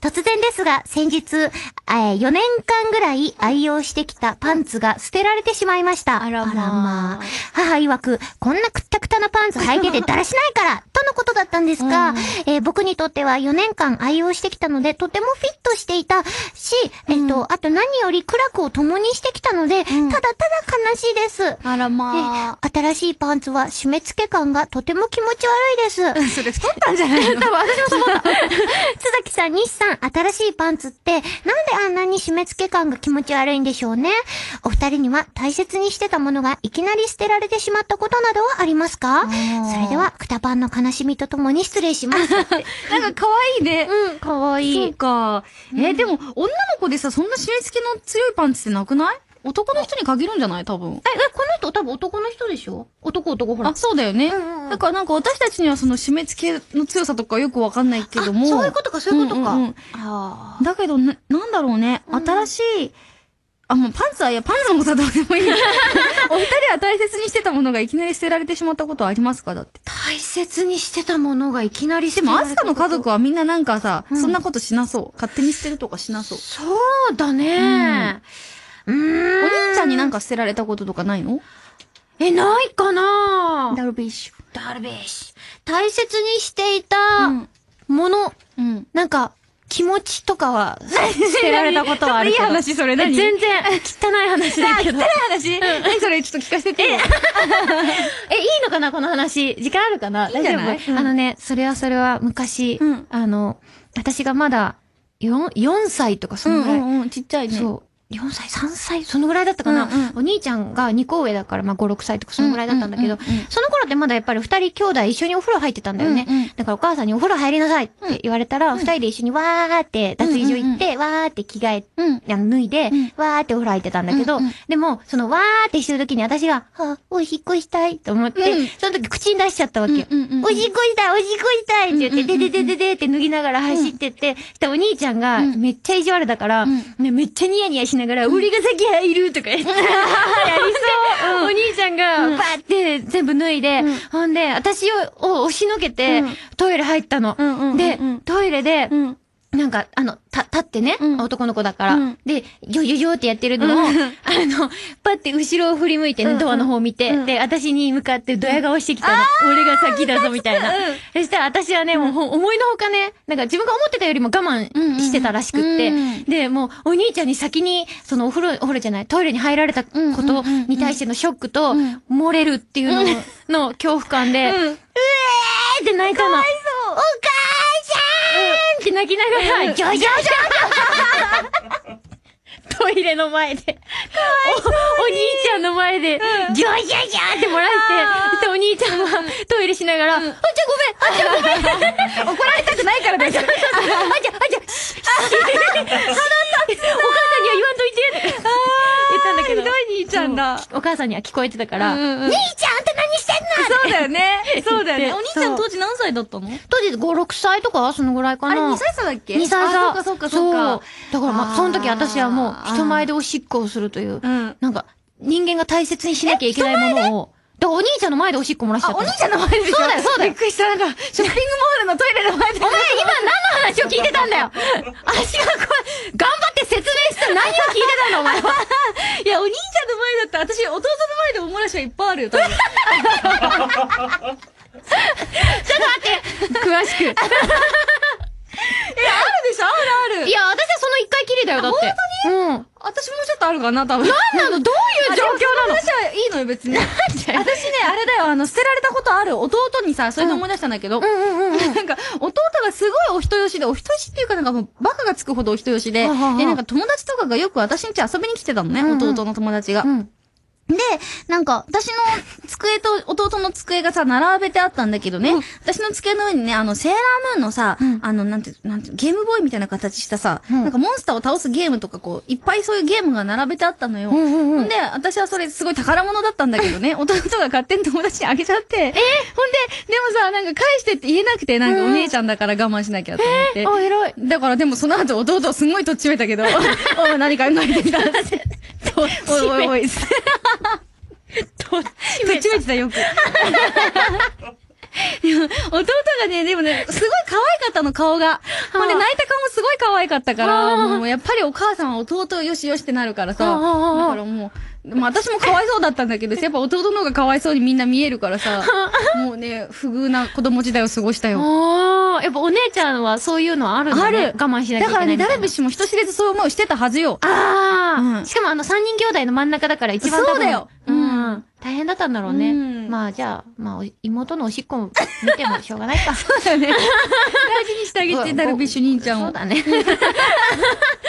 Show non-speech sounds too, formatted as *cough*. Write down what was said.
突然ですが、先日、えー4年間ぐらい愛用してきたパンツが捨てられてしまいました。あらまあ母曰く、こんなくったくたなパンツ履いててだらしないからとのことだったんですが、えー僕にとっては4年間愛用してきたので、とてもフィットしていたし、えっと、あと何より苦楽を共にしてきたので、ただただ悲しいです。あらまえ新しいパンツは締め付け感がとても気持ち悪いです。あ。それ太ったんじゃないの？*laughs* 多分私もそう思った。*laughs* 津崎さん、西さん、新しいパンツって、なんであんなに締め付け感が気持ち悪いんでしょうね。お二人には大切にしてたものがいきなり捨てられてしまったことなどはありますか？ーそれでは、くたパンの悲しみとともに失礼します。*laughs* なんか可愛いね。うん、かわいそうい。か。え、でも、女の子でさ、そんな締め付けの強いパンツってなくない？男の人に限るんじゃない？多分。え、え、この人多分男の人でしょ？男男ほら。あ、そうだよね。んうんうんだからなんか私たちにはその締め付けの強さとかよくわかんないけども。あそういうことか、そういうことか。うんうんうんあだけどな、なんだろうね。新しい、あ、もうパンツは、いや、パンツのことはどうでもいい。*laughs* お二人は大切にしてたものがいきなり捨てられてしまったことはありますか？だって。大切にしてたものがいきなりでも、アスカの家族は。はみんななんかさ、うんそんなことしなそう。勝手に捨てるとかしなそう。そうだね。うーん。お兄ちゃんになんか捨てられたこととかないの？え、ないかなダルビッシュ。ダルビッシュ。大切にしていたうんもの、うん。なんか、気持ちとかは、捨てられたことはあるけど。いい話それ何え全然、汚い話だけど。*laughs* 話何それちょっと聞かせてよ。え、いいのかなこの話。時間あるかな？大丈夫？うんあのね、それはそれは昔、うんあの、私がまだ、4、4歳とかそのぐらい。うんうん、ちっちゃいね。そう。4歳、3歳、そのぐらいだったかな。うんうん。お兄ちゃんが2個上だから、まあ5、6歳とかそのぐらいだったんだけど、その頃ってまだやっぱり二人兄弟一緒にお風呂入ってたんだよね。うんうんだからお母さんにお風呂入りなさいって言われたら、二、人で一緒にわーって脱衣所行って、わーって着替え、うん。脱いで、うん。わーってお風呂入ってたんだけど、うんうん。でも、そのわーってしてる時に私が、はおしっこしたいと思って、うん。その時口に出しちゃったわけ。おしっこしたいおしっこしたいって言って、でででででって脱ぎながら走ってって、したらお兄ちゃんがうんめっちゃ意地悪だから、うんね、めっちゃニヤニヤしながら、俺が先入るとか言って、*laughs* やりそう、お兄ちゃんがバーって全部脱いで、うん。ほんで、私をを押しのけて、うん。トイレ入ったの。で、トイレで、うん。なんか、あの、た、立ってね、うん。男の子だから。うん。で、ジョジョジョってやってるのを、うん。*laughs* あの、パって後ろを振り向いてね、うんドアの方を見て、うん。で、私に向かってドヤ顔してきたの。俺が先だぞ、みたいな。うん。そしたら私はね、もうほ思いのほかね、なんか自分が思ってたよりも我慢してたらしくって、で、もうお兄ちゃんに先に、そのお風呂、お風呂じゃない、トイレに入られたことに対してのショックと、うん。漏れるっていうのの恐怖感で、ううん。えーって泣いたの。お母さ泣きながら、うん。ジョジョジョトイレの前で。お、お兄ちゃんの前で、ジョジョジョってもらえて、そしてお兄ちゃんはトイレしながら、あ、じゃあごめんあ、じゃあごめん。*laughs* 怒られたくないからだよ。あ、じゃあ、あ、じゃあ、シ *laughs* ッ *laughs* お母さんには聞こえてたから、うんうんうん兄ちゃんあんた何してんの？そうだよね。そうだよね。でお兄ちゃん当時何歳だったの？当時5、6歳とかそのぐらいかな。あれ2歳差だっけ？2歳差。あそっかそっかそっか。だからまあ、その時私はもう人前でおしっこをするという、うん。なんか人間が大切にしなきゃいけないものを、だからお兄ちゃんの前でおしっこ漏らしちゃあ、ったの。お兄ちゃんの前でそうだよそうだよびっくりした。なんか、ショッピングモールのトイレの前で。お前今何の話を聞いてたんだよ *laughs* 足がこう、頑張って説明して何を私、弟の前でお漏らしはいっぱいあるよ、多分。詳しく。いあるでしょ？あるある。や、私はその一回きりだよ、だって。本当に？うん。私もちょっとあるかな、多分。なんなの？どういう状況なの？私はいいのよ、別に。私ね、あれだよ、あの、捨てられたことある弟にさ、それで思い出したんだけど、うんうんうん。なんか、弟がすごいお人よしで、お人よしっていうかなんかもう、バカがつくほどお人よしで、はははで、なんか友達とかがよく私ん家遊びに来てたのね、うんうん弟の友達が。うん。で、なんか、私の机と弟の机がさ、並べてあったんだけどね、私の机の上にね、あの、セーラームーンのさ、うん。あの、なんて、なんて、ゲームボーイみたいな形したさ、うん。なんかモンスターを倒すゲームとかこう、いっぱいそういうゲームが並べてあったのよ。うんうんうん。で、私はそれすごい宝物だったんだけどね、*laughs* 弟が勝手に友達にあげちゃって、えほんで、でもさ、なんか返してって言えなくて、なんかお姉ちゃんだから我慢しなきゃと思って。あ、偉い。だからでもその後弟すんごいとっちめたけど、*laughs* おい何考えてきたって。おいおいおい。*laughs* とっちめてたよく。い *laughs* や弟がね、でもね、すごい可愛かったの、顔が。ほんで、泣いた顔もすごい可愛かったかあら、ーもうやっぱりお母さんは弟よしよしってなるからさ、だからもう、まあ私もかわいそうだったんだけど、やっぱ弟の方がかわいそうにみんな見えるからさ、もうね、不遇な子供時代を過ごしたよ。やっぱお姉ちゃんはそういうのはあるんだね？ある。我慢しなきゃいけないだからね、ダルビッシシュも人知れずそういう思いをしてたはずよ。ああ、うん。しかもあの三人兄弟の真ん中だから一番多分。そうだよ。ううんん。大変だったんだろうね。うんまあじゃあ、まあお妹のおしっこ見てもしょうがないか。*laughs* そうだよね。大事にしてあげて、ダルビッシュ兄ちゃんを。そうだね。*laughs*